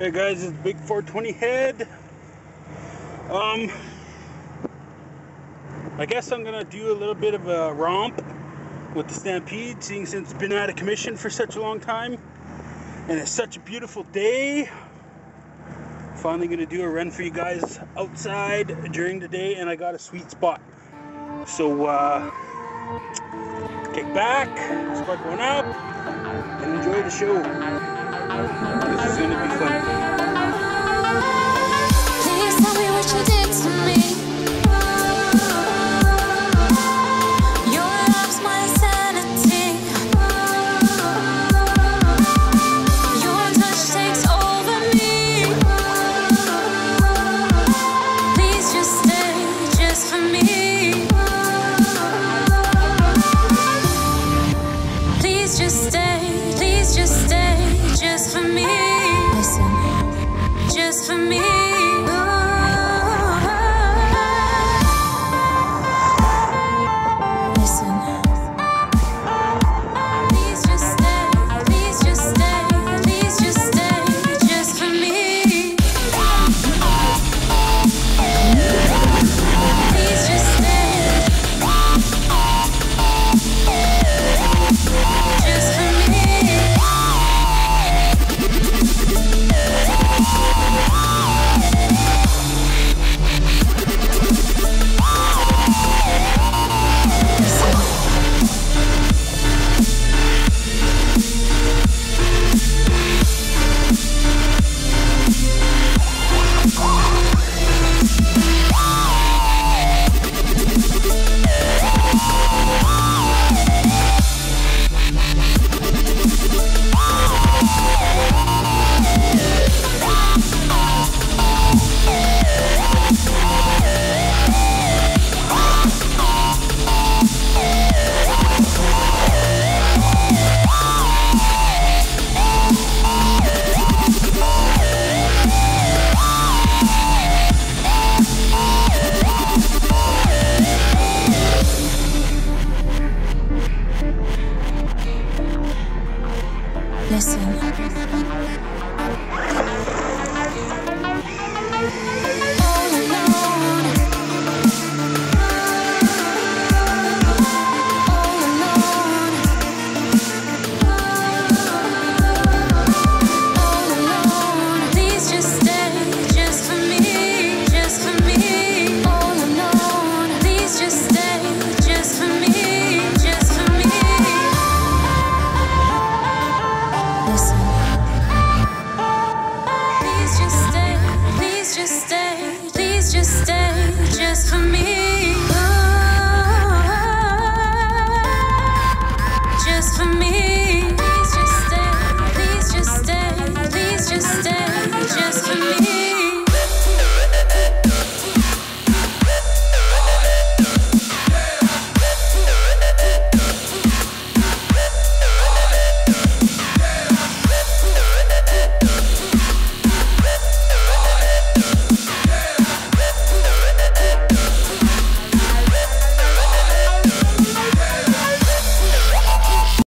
Hey guys, it's Big 420 Head. Um, I guess I'm gonna do a little bit of a romp with the Stampede, seeing since it's been out of commission for such a long time, and it's such a beautiful day. Finally gonna do a run for you guys outside during the day, and I got a sweet spot. So, uh, kick back, spark one up, and enjoy the show. This is gonna be fun. Listen.